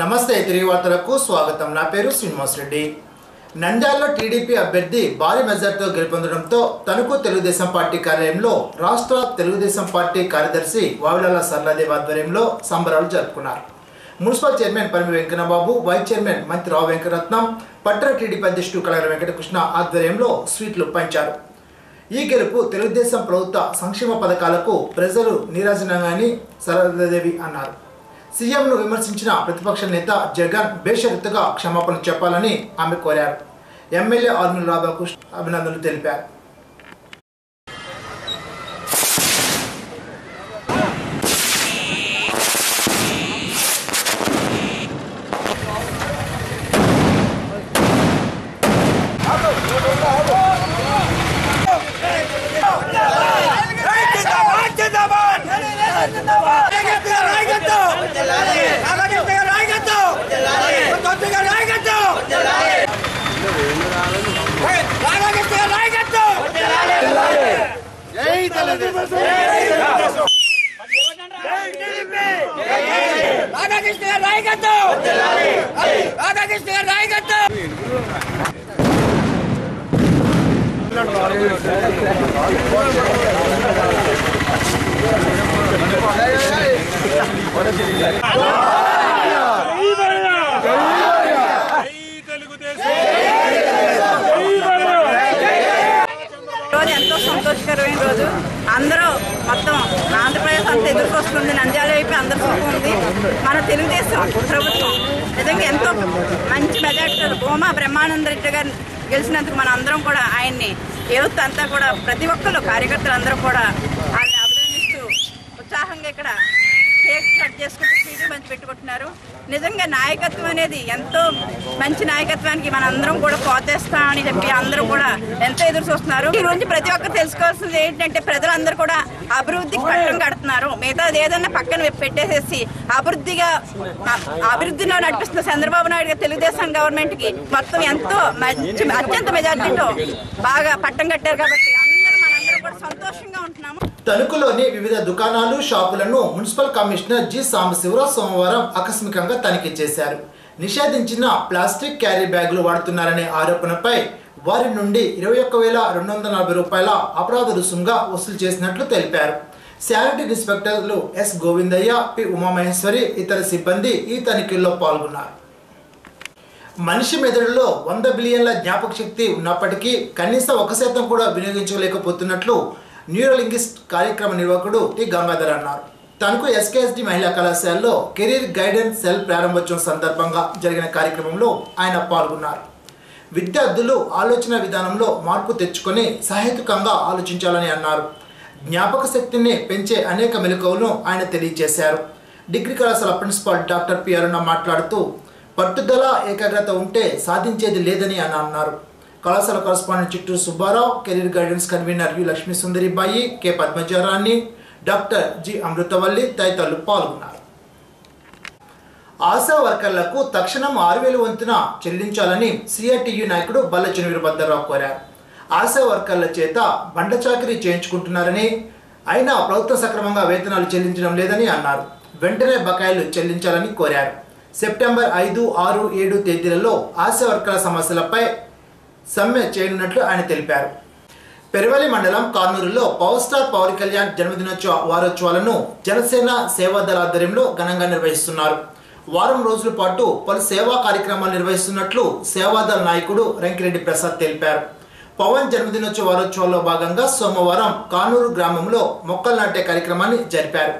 నమస్తే తిరిగి వార్తలకు స్వాగతం. నా పేరు శ్రీనివాస్ రెడ్డి. నంద్యాలలో టీడీపీ అభ్యర్థి భారీ మెజార్టీతో గెలుపొందడంతో తణుకు తెలుగుదేశం పార్టీ కార్యాలయంలో రాష్ట్ర తెలుగుదేశం పార్టీ కార్యదర్శి వావిలాల సర్లాదేవ్ ఆధ్వర్యంలో సంబరాలు జరుపుకున్నారు. Municipal chairman Parimi Venkannababu vice chairman Mantri Rao Venkataratnam పట్టణ టీడీపీ అధ్యక్షుడు కళార వెంకటకృష్ణ ఆధ్వర్యంలో స్వీట్లు పంచారు. ఈ గెలుపు తెలుగుదేశం ప్రభుత్వ సంక్షేమ పథకాలకు ప్రజలు నీరాజనంగాని సరళదేవి అన్నారు. సీఎంను విమర్శించిన ప్రతిపక్ష నేత జగన్ బేషరతుగా క్షమాపణ చెప్పాలని ఆమె కోరారు. ఎమ్మెల్యే ఆర్మిల్ రాధాకృష్ణ అభినందనలు తెలిపారు. రాధాకృష్ణ గారు నాయకత్వం రాధాకృష్ణ గారు నాయకత్వం రోజు ఎంతో సంతోషకరమైన రోజు. అందరూ మొత్తం ఆంధ్రప్రదేశ్ అంతా ఎదుర్కొస్తుంది. నంద్యాల వైపు అందరి సుఖం ఉంది. మన తెలుగుదేశం ప్రభుత్వం నిజంగా ఎంతో మంచి మెజార్టీ భూమా బ్రహ్మానంద రెడ్డి గారు గెలిచినందుకు మన అందరం కూడా ఆయన్ని యూత్ అంతా కూడా ప్రతి ఒక్కరు కార్యకర్తలు అందరూ కూడా ఆయన అభినందిస్తూ ఉత్సాహంగా ఇక్కడ కేక్ కట్ చేసుకుంటూ స్వీట్లు మంచి పెట్టుకుంటున్నారు. నిజంగా నాయకత్వం అనేది ఎంతో మంచి నాయకత్వానికి మన అందరం కూడా పోతేస్తామని చెప్పి అందరూ కూడా ఎంతో ఎదురు చూస్తున్నారు. ఈ రోజు ప్రతి ఒక్కరు తెలుసుకోవాల్సింది ఏంటంటే ప్రజలందరూ కూడా అభివృద్ధికి పట్టం కడుతున్నారు. మిగతాది ఏదన్నా పక్కన పెట్టేసేసి అభివృద్ధిగా అభివృద్ధిలో నడిపిస్తున్న చంద్రబాబు నాయుడు తెలుగుదేశం గవర్నమెంట్కి మొత్తం ఎంతో మంచి అత్యంత మెజార్టీతో బాగా పట్టం కట్టారు కాబట్టి అందరూ మనందరం కూడా సంతోషంగా ఉంటున్నాము. తణుకులోని వివిధ దుకాణాలు షాపులను మున్సిపల్ కమిషనర్ జి. సాంబశివరావు సోమవారం ఆకస్మికంగా తనిఖీ చేశారు. నిషేధించిన ప్లాస్టిక్ క్యారీ బ్యాగులు వాడుతున్నారనే ఆరోపణపై వారి నుండి ఇరవై ఒక్క వేల రెండు వందల నలభై రూపాయల అపరాధ రుసుంగా వసూలు చేసినట్లు తెలిపారు. శానిటరీ ఇన్స్పెక్టర్లు ఎస్. గోవిందయ్య పి. ఉమామహేశ్వరి ఇతర సిబ్బంది ఈ తనిఖీల్లో పాల్గొన్నారు. మనిషి మెదడులో వంద బిలియన్ల జ్ఞాపక శక్తి ఉన్నప్పటికీ కనీసం ఒక శాతం కూడా వినియోగించలేకపోతున్నట్లు న్యూరోలింగిస్ట్ కార్యక్రమ నిర్వాహకుడు టి. గంగాధర్ అన్నారు. తనకు ఎస్కేఎస్డి మహిళా కళాశాలలో కెరీర్ గైడెన్స్ సెల్ ప్రారంభోత్సవం సందర్భంగా జరిగిన కార్యక్రమంలో ఆయన పాల్గొన్నారు. విద్యార్థులు ఆలోచన విధానంలో మార్పు తెచ్చుకొని సహేతుకంగా ఆలోచించాలని అన్నారు. జ్ఞాపక శక్తిని పెంచే అనేక మెలకువలను ఆయన తెలియజేశారు. డిగ్రీ కళాశాల ప్రిన్సిపాల్ డాక్టర్ పి. అరుణ మాట్లాడుతూ పట్టుదల ఏకాగ్రత ఉంటే సాధించేది లేదని అని అన్నారు. కళాశాల correspondent Chitturu Subbarao career guidance convener U Lakshmi Sundaribai K Padmajarani doctor G Amruthavalli తదితరులు పాల్గొన్నారు. ఆశా వర్కర్లకు తక్షణం ఆరు వేల వంతున చెల్లించాలని సిఆర్టీయు నాయకుడు బల్ల చినవీరభద్రరావు కోరారు. ఆశా వర్కర్ల చేత బండ చాకరీ చేయించుకుంటున్నారని అయినా ప్రభుత్వం సక్రమంగా వేతనాలు చెల్లించడం లేదని అన్నారు. వెంటనే బకాయిలు చెల్లించాలని కోరారు. సెప్టెంబర్ ఐదు ఆరు ఏడు తేదీలలో ఆశా వర్కర్ల సమస్యలపై సమ్మె చేయనున్నట్లు ఆయన తెలిపారు. పెరవలి మండలం కార్నూరులో పవర్ స్టార్ పవన్ కళ్యాణ్ జన్మదినోత్సవ వారోత్సవాలను జనసేన సేవాదళ ఆధ్వర్యంలో ఘనంగా నిర్వహిస్తున్నారు. వారం రోజుల పాటు పలు సేవా కార్యక్రమాలు నిర్వహిస్తున్నట్లు సేవాదళ నాయకుడు రంకిరెడ్డి ప్రసాద్ తెలిపారు. పవన్ జన్మదినోత్సవ వారోత్సవాల్లో భాగంగా సోమవారం కానూరు గ్రామంలో మొక్కలు నాటే కార్యక్రమాన్ని జరిపారు.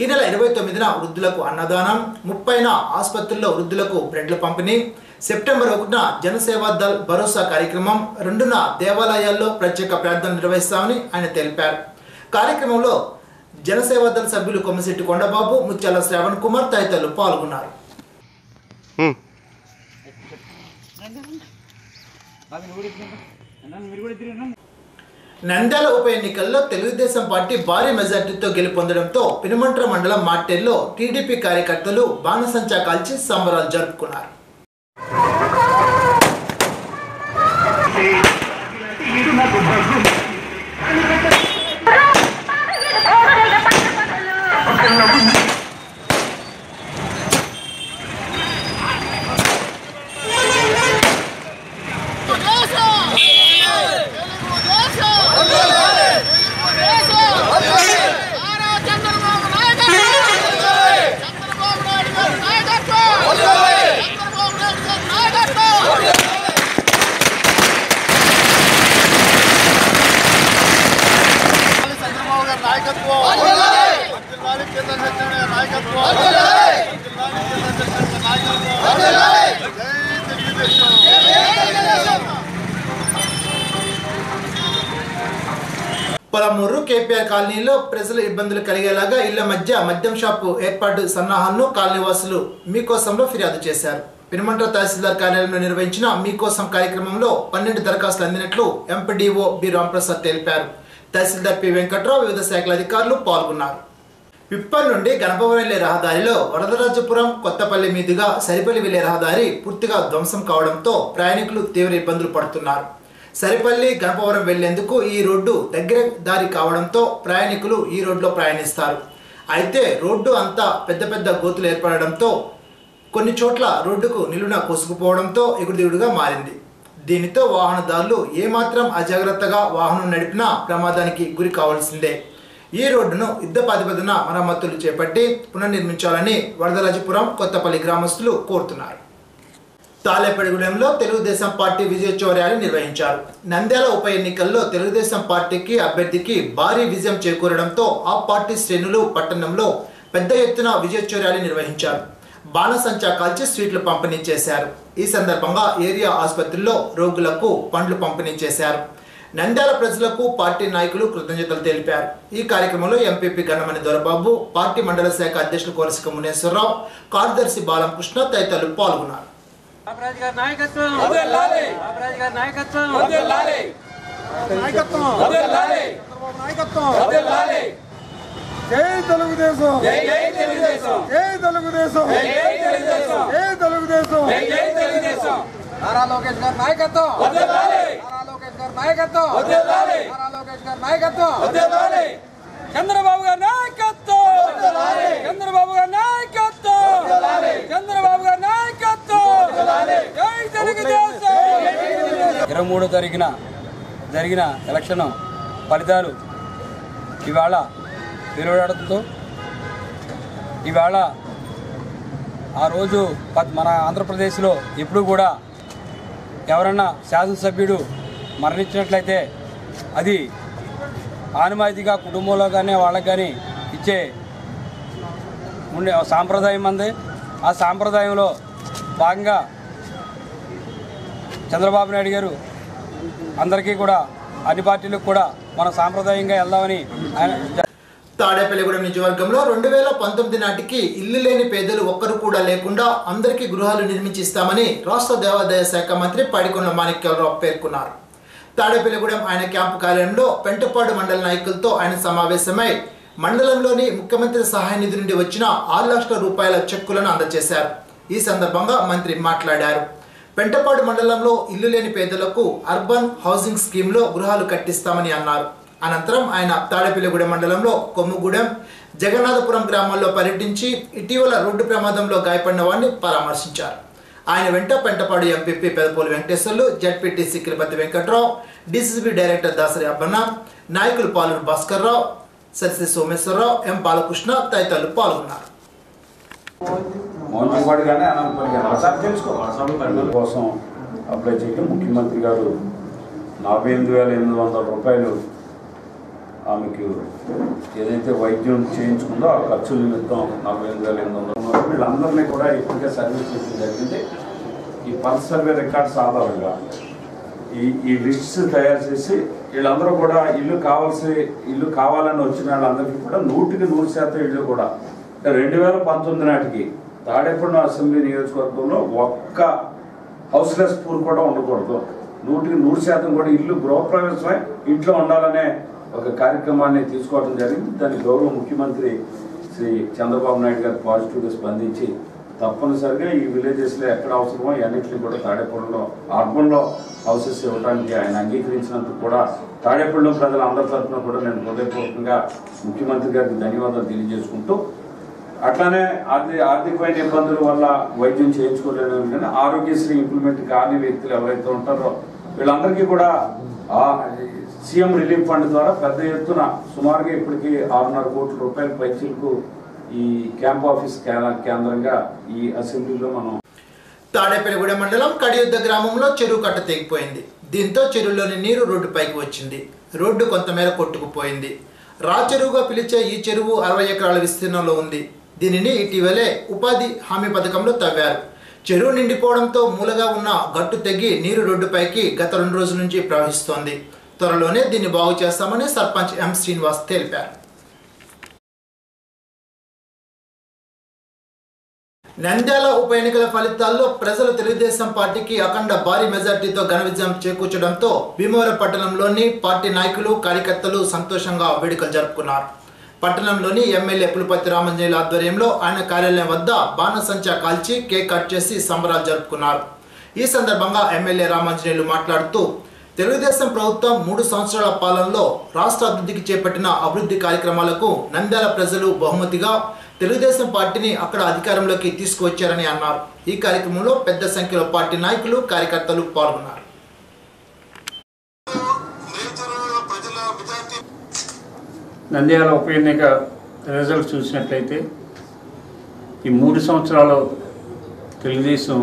ఈ నెల ఇరవై తొమ్మిదిన వృద్ధులకు అన్నదానం ముప్పైన ఆసుపత్రుల్లో వృద్ధులకు బ్రెడ్ల పంపిణీ సెప్టెంబర్ ఒకటిన జనసేవా దళ్ భరోసా కార్యక్రమం రెండున దేవాలయాల్లో ప్రత్యేక ప్రార్థన నిర్వహిస్తామని ఆయన తెలిపారు. కార్యక్రమంలో జనసేవా దళ సభ్యులు కొమ్మశెట్టి కొండబాబు ముత్యాల శ్రావణ్ కుమార్ తదితరులు పాల్గొన్నారు. నంద్యాల ఉప ఎన్నికల్లో తెలుగుదేశం పార్టీ భారీ మెజార్టీతో గెలుపొందడంతో పినుమంట్ర మండలం మార్టెల్లో టీడీపీ కార్యకర్తలు బాణసంచా కాల్చి సంబరాలు జరుపుకున్నారు. Thank you. పొలమూరు కేపీఆర్ కాలనీలో ప్రజలు ఇబ్బందులు కలిగేలాగా ఇళ్ళ మధ్య మద్యం షాపు ఏర్పాటు సన్నాహాలను కాలనీవాసులు మీకోసంలో ఫిర్యాదు చేశారు. పినమంట తహసీల్దార్ కార్యాలయంలో నిర్వహించిన మీకోసం కార్యక్రమంలో పన్నెండు దరఖాస్తులు అందినట్లు ఎంపీడీఓ బి రాంప్రసాద్ తెలిపారు. తహసీల్దార్ పి. వెంకట్రావు వివిధ శాఖల అధికారులు పాల్గొన్నారు. పిప్పల్ నుండి గణపవరం వెళ్ళే రహదారిలో వరదరాజపురం కొత్తపల్లి మీదుగా సరిపల్లి వెళ్ళే రహదారి పూర్తిగా ధ్వంసం కావడంతో ప్రయాణికులు తీవ్ర ఇబ్బందులు పడుతున్నారు. సరిపల్లి గణపవరం వెళ్ళేందుకు ఈ రోడ్డు దగ్గర దారి కావడంతో ప్రయాణికులు ఈ రోడ్లో ప్రయాణిస్తారు. అయితే రోడ్డు అంతా పెద్ద పెద్ద గోతులు ఏర్పడడంతో కొన్ని చోట్ల రోడ్డుకు నిలువున కొసుకుపోవడంతో ఎగురుదిగుడుగా మారింది. దీనితో వాహనదారులు ఏమాత్రం అజాగ్రత్తగా వాహనం నడిపినా ప్రమాదానికి గురి కావాల్సిందే. ఈ రోడ్డును యుద్ధ ప్రాతిపదన మరమ్మతులు చేపట్టి పునర్నిర్మించాలని వరదరాజపురం కొత్తపల్లి గ్రామస్తులు కోరుతున్నారు. తాలేపడిగూడెంలో తెలుగుదేశం పార్టీ విజయోత్సవ ర్యాలీ నిర్వహించారు. నంద్యాల ఉప ఎన్నికల్లో తెలుగుదేశం పార్టీకి అభ్యర్థికి భారీ విజయం చేకూరడంతో ఆ పార్టీ శ్రేణులు పట్టణంలో పెద్ద ఎత్తున విజయోత్సవ ర్యాలీ నిర్వహించారు. బాణసంచా కాల్చి స్వీట్లు పంపిణీ చేశారు. ఈ సందర్భంగా ఏరియా ఆసుపత్రిలో రోగులకు పండ్లు పంపిణీ చేశారు. నంద్యాల ప్రజలకు పార్టీ నాయకులు కృతజ్ఞతలు తెలిపారు. ఈ కార్యక్రమంలో ఎంపీపీ గణమణి దొరబాబు పార్టీ మండల శాఖ అధ్యక్షులు కోరసిక మునేశ్వరరావు కార్యదర్శి బాలంకృష్ణ తదితరులు పాల్గొన్నారు. బాబరాజ్ గారి నాయకత్వం! జై తెలుగుదేశం. జై తెలుగుదేశం. జై తెలుగుదేశం. జై తెలుగుదేశం. జై తెలుగుదేశం. జై తెలుగుదేశం. నారా లోకేష్ గారి నాయకత్వం. నారా లోకేష్ గారి నాయకత్వం. నారా లోకేష్ గారి నాయకత్వం. చంద్రబాబు గారి నాయకత్వం. చంద్రబాబు గారి నాయకత్వం. చంద్రబాబు గారి నాయకత్వం. జై తెలుగుదేశం. ఇరవై మూడో తారీఖున జరిగిన ఎలక్షన్ ఫలితాలు ఇవాళ వెలువడడంతో ఇవాళ ఆ రోజు మన ఆంధ్రప్రదేశ్లో ఎప్పుడు కూడా ఎవరన్నా శాసనసభ్యుడు మరణించినట్లయితే అది ఆనుమాయితీగా కుటుంబంలో కానీ వాళ్ళకి కానీ ఇచ్చే ఉండే సాంప్రదాయం అంది. ఆ సాంప్రదాయంలో భాగంగా చంద్రబాబు నాయుడు గారు అందరికీ కూడా అన్ని పార్టీలకు కూడా మన సాంప్రదాయంగా వెళ్దామని ఆయన తాడేపల్లిగూడెం నియోజకవర్గంలో రెండు వేల పంతొమ్మిది నాటికి ఇల్లు లేని పేదలు ఒక్కరు కూడా లేకుండా అందరికీ గృహాలు నిర్మించిస్తామని రాష్ట్ర దేవాదాయ శాఖ మంత్రి పడికొండ మాణిక్యాలరావు పేర్కొన్నారు. తాడేపల్లిగూడెం ఆయన క్యాంపు కార్యాలయంలో పెంటపాడు మండల నాయకులతో ఆయన సమావేశమై మండలంలోని ముఖ్యమంత్రి సహాయ నిధి నుండి వచ్చిన ఆరు లక్షల రూపాయల చెక్కులను అందజేశారు. ఈ సందర్భంగా మంత్రి మాట్లాడారు. పెంటపాడు మండలంలో ఇల్లు లేని పేదలకు అర్బన్ హౌసింగ్ స్కీమ్లో గృహాలు కట్టిస్తామని అన్నారు. అనంతరం ఆయన తాడేపల్లిగూడెం మండలంలో కొమ్ముగూడెం జగన్నాథపురం గ్రామాల్లో పర్యటించి ఇటీవల రోడ్డు ప్రమాదంలో గాయపడిన వారిని పరామర్శించారు. ఆయన వెంట Pentapadu MPP Pedapuli Venkateswarlu ZPTC Kiripati Venkatrao DCC director Dasari Abbanna నాయకులు పాలూరు భాస్కర్రావు సరిసి సోమేశ్వరరావు ఎం బాలకృష్ణ తదితరులు పాల్గొన్నారు. కోసం అప్లై చేయడం ముఖ్యమంత్రి గారు నలభై ఎనిమిది వేల ఎనిమిది వందల రూపాయలు ఆమెకు ఏదైతే వైద్యం చేయించుకుందో ఆ ఖర్చు నిమిత్తం నలభై ఎనిమిది వేల ఎనిమిది వందల వీళ్ళందరినీ కూడా ఇప్పటికే సర్వీస్ చేయడం జరిగింది. ఈ పల్స్ సర్వే రికార్డ్స్ ఆధారంగా ఈ ఈ లిస్ట్స్ తయారు చేసి వీళ్ళందరూ కూడా ఇల్లు కావాల్సి ఇల్లు కావాలని వచ్చిన వాళ్ళందరికీ కూడా నూటికి నూరు శాతం ఇల్లు కూడా. రెండు వేల పంతొమ్మిది నాటికి తాడేపల్లి అసెంబ్లీ నియోజకవర్గంలో ఒక్క హౌస్లెస్ పూర్ కూడా ఉండకూడదు. నూటికి నూరు శాతం కూడా ఇల్లు గృహప్రవేశమై ఇంట్లో ఉండాలనే ఒక కార్యక్రమాన్ని తీసుకోవడం జరిగింది. దానికి గౌరవ ముఖ్యమంత్రి శ్రీ చంద్రబాబు నాయుడు గారు పాజిటివ్గా స్పందించి తప్పనిసరిగా ఈ విలేజెస్లో ఎక్కడ అవసరమో అన్నింటినీ కూడా తాడేపల్లిలో అర్బన్లో హౌసెస్ ఇవ్వడానికి ఆయన అంగీకరించినందుకు కూడా తాడేపల్లిలో ప్రజల అందరి తరఫున కూడా నేను హృదయపూర్వకంగా ముఖ్యమంత్రి గారికి ధన్యవాదాలు తెలియజేసుకుంటూ అట్లానే ఆర్థిక ఆర్థికమైన ఇబ్బందుల వల్ల వైద్యం చేయించుకోలేని కానీ ఆరోగ్యశ్రీ ఇంప్లిమెంట్ కాని వ్యక్తులు ఎవరైతే ఉంటారో వీళ్ళందరికీ కూడా సీఎం రిలీఫ్ ఫండ్ ద్వారా పెద్ద ఎత్తున సుమారుగా ఇప్పటికీ ఆరున్నర కోట్ల రూపాయల పైచీలకు ఈ క్యాంప్ ఆఫీస్ కేంద్రంగా ఈ అసెంబ్లీలో మనం తాడేపల్లిగూడెం మండలం కడియుద్ద గ్రామంలో చెరువు కట్ట తెగిపోయింది. దీంతో చెరువులోని నీరు రోడ్డుపైకి వచ్చింది. రోడ్డు కొంతమేర కొట్టుకుపోయింది. రా చెరువుగా పిలిచే ఈ చెరువు అరవై ఎకరాల విస్తీర్ణంలో ఉంది. దీనిని ఇటీవలే ఉపాధి హామీ పథకంలో తవ్వారు. చెరువు నిండిపోవడంతో మూలగా ఉన్న గట్టు తెగి నీరు రోడ్డుపైకి గత రెండు రోజుల నుంచి ప్రవహిస్తోంది. త్వరలోనే దీన్ని బాగు చేస్తామని సర్పంచ్ ఎం శ్రీనివాస్ తెలిపారు. నంద్యాల ఉప ఎన్నికల ఫలితాల్లో ప్రజలు తెలుగుదేశం పార్టీకి అఖండ భారీ మెజార్టీతో ఘన విజయం చేకూర్చడంతో భీమవరం పట్టణంలోని పార్టీ నాయకులు కార్యకర్తలు సంతోషంగా వేడుకలు జరుపుకున్నారు. పట్టణంలోని ఎమ్మెల్యే పులిపతి రామంజయుల ఆధ్వర్యంలో ఆయన కార్యాలయం వద్ద బాణసంచా కాల్చి కేక్ కట్ చేసి సంబరాలు జరుపుకున్నారు. ఈ సందర్భంగా ఎమ్మెల్యే రామాంజనేయులు మాట్లాడుతూ తెలుగుదేశం ప్రభుత్వం మూడు సంవత్సరాల పాలనలో రాష్ట్ర అభివృద్ధికి చేపట్టిన అభివృద్ధి కార్యక్రమాలకు నంద్యాల ప్రజలు బహుమతిగా తెలుగుదేశం పార్టీని అక్కడ అధికారంలోకి తీసుకువచ్చారని అన్నారు. ఈ కార్యక్రమంలో పెద్ద సంఖ్యలో పార్టీ నాయకులు కార్యకర్తలు పాల్గొన్నారు. నంద్యాల ఉప ఎన్నిక రిజల్ట్ చూసినట్లయితే ఈ మూడు సంవత్సరాలు తెలుగుదేశం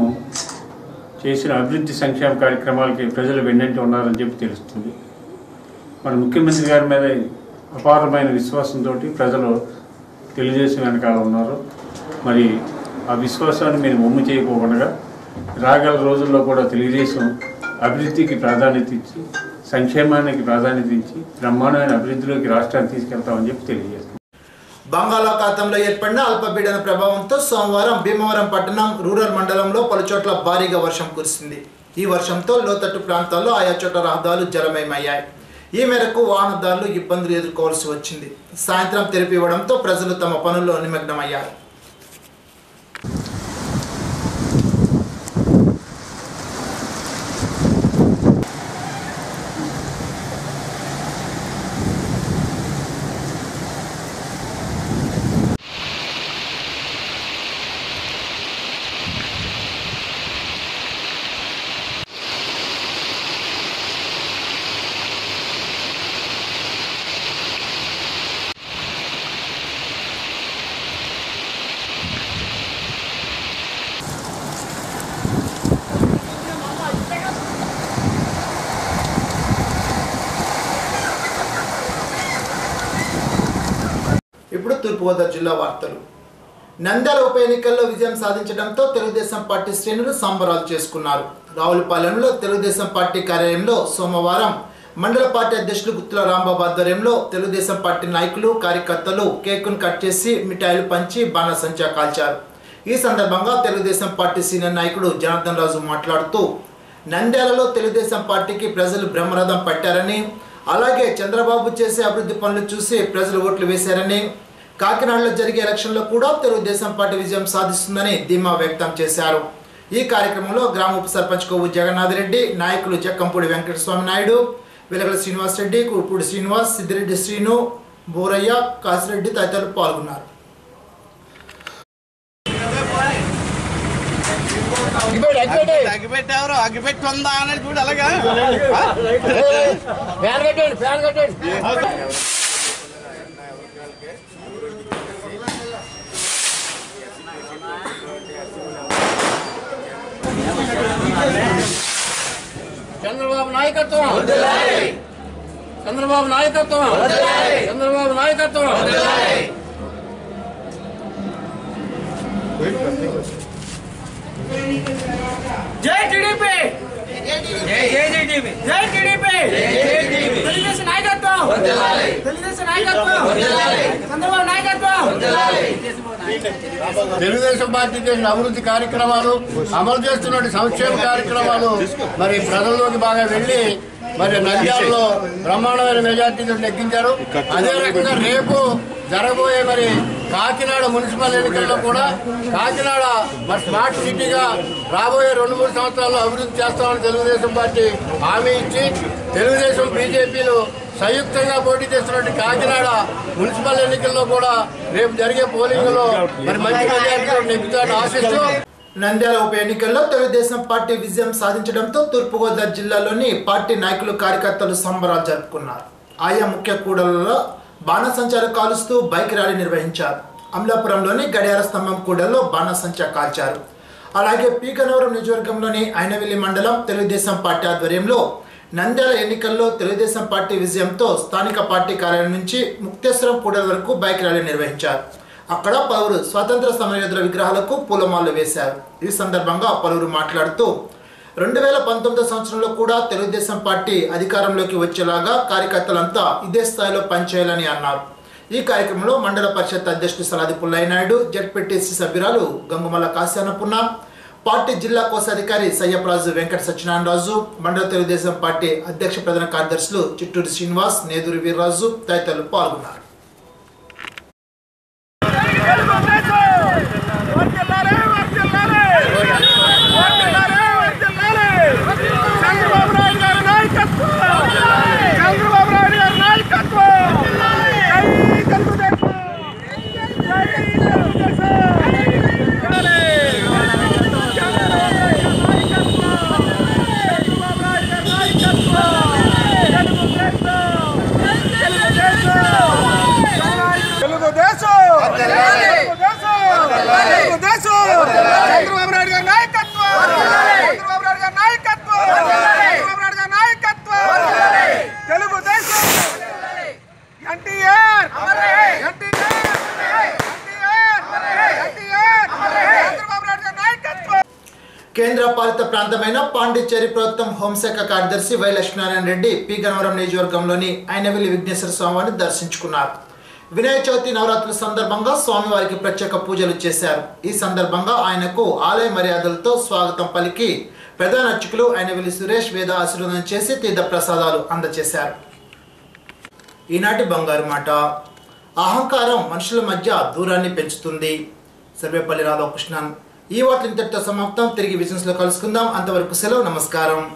చేసిన అభివృద్ధి సంక్షేమ కార్యక్రమాలకి ప్రజలు వెన్నంటి ఉన్నారని చెప్పి తెలుస్తుంది. మన ముఖ్యమంత్రి గారి మీద అపారమైన విశ్వాసంతో ప్రజలు తెలుగుదేశం వెనకాల ఉన్నారు. మరి ఆ విశ్వాసాన్ని మేము ఒమ్ము చేయకోకుండా రాగల రోజుల్లో కూడా తెలుగుదేశం అభివృద్ధికి ప్రాధాన్యత ఇచ్చి సంక్షేమానికి ప్రాధాన్యత ఇచ్చి బ్రహ్మాండమైన అభివృద్ధిలోకి రాష్ట్రాన్ని తీసుకెళ్తామని చెప్పి తెలియజేస్తాం. బంగాళాఖాతంలో ఏర్పడిన అల్పపీడన ప్రభావంతో సోమవారం భీమవరం పట్టణం రూరల్ మండలంలో పలుచోట్ల భారీగా వర్షం కురిసింది. ఈ వర్షంతో లోతట్టు ప్రాంతాల్లో ఆయా చోట్ల రహదారులు జలమయమయ్యాయి. ఈ మేరకు వాహనదారులు ఇబ్బందులు ఎదుర్కోవాల్సి వచ్చింది. సాయంత్రం తెరిపివ్వడంతో ప్రజలు తమ పనుల్లో నిమగ్నమయ్యారు. తూర్పుగోదావరి జిల్లా వార్తలు. నంద్యాల ఉప ఎన్నికల్లో విజయం సాధించడంతో తెలుగుదేశం పార్టీ శ్రేణులు సంబరాలు చేసుకున్నారు. రావులపాలెంలో తెలుగుదేశం పార్టీ కార్యాలయంలో సోమవారం మండల పార్టీ అధ్యక్షులు గుత్తుల రాంబాబు ఆధ్వర్యంలో తెలుగుదేశం పార్టీ నాయకులు కార్యకర్తలు కేకును కట్ చేసి మిఠాయిలు పంచి బాణసంచా కాల్చారు. ఈ సందర్భంగా తెలుగుదేశం పార్టీ సీనియర్ నాయకుడు జనార్దన్ రాజు మాట్లాడుతూ నంద్యాలలో తెలుగుదేశం పార్టీకి ప్రజలు బ్రహ్మరథం పట్టారని అలాగే చంద్రబాబు చేసే అభివృద్ధి పనులు చూసి ప్రజలు ఓట్లు వేశారని కాకినాడలో జరిగే ఎలక్షన్లో కూడా తెలుగుదేశం పార్టీ విజయం సాధిస్తుందని ధీమా వ్యక్తం చేశారు. ఈ కార్యక్రమంలో గ్రామ ఉప సర్పంచ్ కొవ్వు జగన్నాథ్ రెడ్డి నాయకులు జక్కంపూడి వెంకటస్వామి నాయుడు వెలగల శ్రీనివాస్ రెడ్డి కురుపూడి శ్రీనివాస్ సిద్దిరెడ్డి శ్రీను బోరయ్య కాసిరెడ్డి తదితరులు పాల్గొన్నారు. అగ్గిపెట్టారు అగ్గిపెట్టి ఉందా అనేది చూడు అలాగా. ఫ్యాన్ కట్టండి ఫ్యాన్ కట్టండి. చంద్రబాబు నాయకత్వం చంద్రబాబు నాయకత్వం చంద్రబాబు నాయకత్వం జై టీడీపీ జై టీడీపీ తెలుగుదేశం నాయకత్వం. తెలుగుదేశం నాయకత్వం. చంద్రబాబు నాయకత్వం. తెలుగుదేశం పార్టీ చేసిన అభివృద్ధి కార్యక్రమాలు అమలు చేస్తున్న సంక్షేమ కార్యక్రమాలు మరి ప్రజల్లోకి బాగా వెళ్ళి మరి నంద్యాలలో బ్రహ్మాండమైన మెజార్టీతో నెగ్గించారు. అదే రకంగా రేపు జరగబోయే మరి కాకినాడ మున్సిపల్ ఎన్నికల్లో కూడా కాకినాడ మరి స్మార్ట్ సిటీగా రాబోయే రెండు మూడు సంవత్సరాల్లో అభివృద్ధి చేస్తామని తెలుగుదేశం పార్టీ హామీ ఇచ్చి తెలుగుదేశం బీజేపీలు సంయుక్తంగా పోటీ చేస్తున్నట్టు కాకినాడ మున్సిపల్ ఎన్నికల్లో కూడా రేపు జరిగే పోలింగ్లో మరి మంచి మెజార్టీతో నెగ్గుతారని ఆశిస్తూ నంద్యాల ఉప ఎన్నికల్లో తెలుగుదేశం పార్టీ విజయం సాధించడంతో తూర్పుగోదావరి జిల్లాలోని పార్టీ నాయకులు కార్యకర్తలు సంబరాలు జరుపుకున్నారు. ఆయా ముఖ్య కూడలలో బాణసంచాలు కాలుస్తూ బైక్ ర్యాలీ నిర్వహించారు. అమలాపురంలోని గడియార స్తంభం కూడల్లో బాణసంచా కాల్చారు. అలాగే పీకనవరం నియోజకవర్గంలోని అయినవెల్లి మండలం తెలుగుదేశం పార్టీ ఆధ్వర్యంలో నంద్యాల ఎన్నికల్లో తెలుగుదేశం పార్టీ విజయంతో స్థానిక పార్టీ కార్యాలయం నుంచి ముక్తేశ్వరం కూడల వరకు బైక్ ర్యాలీ నిర్వహించారు. అక్కడ పలువురు స్వాతంత్ర సమరయోధుల విగ్రహాలకు పూలమాలలు వేశారు. ఈ సందర్భంగా పలువురు మాట్లాడుతూ రెండు వేల పంతొమ్మిదో సంవత్సరంలో కూడా తెలుగుదేశం పార్టీ అధికారంలోకి వచ్చేలాగా కార్యకర్తలంతా ఇదే స్థాయిలో పనిచేయాలని అన్నారు. ఈ కార్యక్రమంలో మండల పరిషత్ అధ్యక్షుడు సలాది పుల్లయ్యనాయుడు జడ్పీటీసీ సభ్యురాలు గంగుమల్ల కాశ్యానపున్న పార్టీ జిల్లా కోశాధికారి సయ్యప్రాజు వెంకట సత్యనారాయణరాజు మండల తెలుగుదేశం పార్టీ అధ్యక్ష ప్రధాన కార్యదర్శులు చిట్టూరు శ్రీనివాస్ నేదూరి వీర్రాజు తదితరులు పాల్గొన్నారు చంద్రబాబు నాయుడు గారి నాయకత్వం చంద్రబాబు నాయుడు గారి నాయకత్వం జై తెలుగుదేశం జై తెలుగుదేశం తెలుగుదేశం తెలుగుదేశం చంద్రబాబు నాయుడు గారి నాయకత్వం చంద్రబాబు నాయుడు గారి నాయకత్వం చంద్రబాబు నాయుడు గారి నాయకత్వం తెలుగుదేశం ఎన్టీఆర్ ఎన్టీఆర్ ఎన్టీఆర్ చంద్రబాబు నాయుడు గారి నాయకత్వం కేంద్ర ప్రాంతమైన పాండిచ్చేరి ప్రభుత్వం హోంశాఖ కార్యదర్శి వై లక్ష్మీనారాయణ రెడ్డి పి గనవరం నియోజకవర్గంలోని ఆయనవెల్లి విఘ్నేశ్వర స్వామివారిని దర్శించుకున్నారు. వినాయక చవితి నవరాత్రుల సందర్భంగా స్వామివారికి ప్రత్యేక పూజలు చేశారు. ఈ సందర్భంగా ఆయనకు ఆలయ మర్యాదలతో స్వాగతం పలికి ప్రధాన అర్చకులు ఆయనవెల్లి సురేష్ వేద ఆశీర్వాదం చేసి తీర్థ ప్రసాదాలు అందజేశారు. ఈనాటి బంగారు మాట. అహంకారం మనుషుల మధ్య దూరాన్ని పెంచుతుంది. సర్వేపల్లి రాధాకృష్ణన్. ఈ వార్తలు ఇంతటితో సమాప్తం. తిరిగి విజన్స్లో కలుసుకుందాం. అంతవరకు సెలవు నమస్కారం.